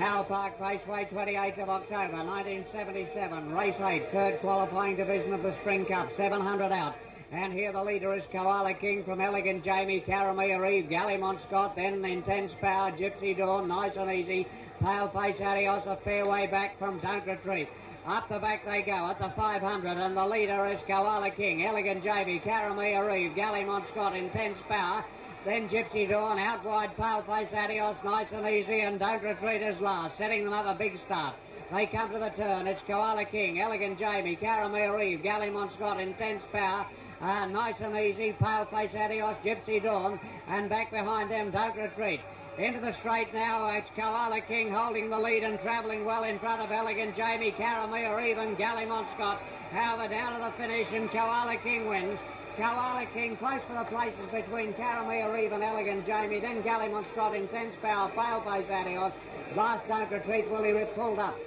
Harold Park Paceway, 28th of October, 1977. Race 8, third qualifying division of the Spring Cup, 700 out. And here the leader is Koala King from Elegant Jamie, Caramia Eve, Gallimont Scott, then Intense Power, Gypsy Dawn, Nice and Easy, Paleface Adios, a fair way back from Don't Retreat. Up the back they go at the 500, and the leader is Koala King, Elegant Jamie, Caramia Eve, Gallimont Scott, Intense Power, then Gypsy Dawn, out wide, Paleface Adios, Nice and Easy, and Don't Retreat is last, setting them up a big start. They come to the turn. It's Koala King, Elegant Jamie, Caramia Eve, Gallimont Scott, Intense Power, uh, Nice and Easy, Paleface Adios, Gypsy Dawn, and back behind them, Don't Retreat. Into the straight now, it's Koala King holding the lead and travelling well in front of Elegant Jamie Caramee or even Gally Scott. However, out of the finish and Koala King wins. Koala King close to the places between Caramia Eve and Elegant Jamie, then Gallimont Scott, Intense Power, Paleface Adios. Last Don't Retreat, Willie Rip pulled up.